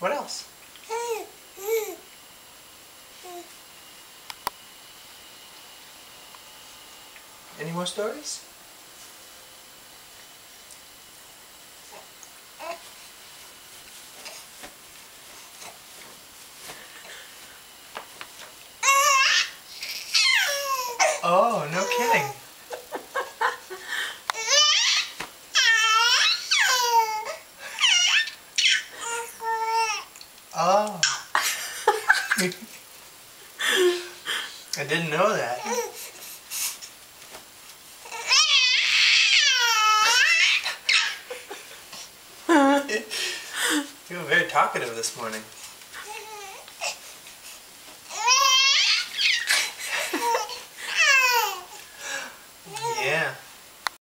What else? Any more stories? Oh, no kidding. Oh. I didn't know that. you were very talkative this morning. yeah.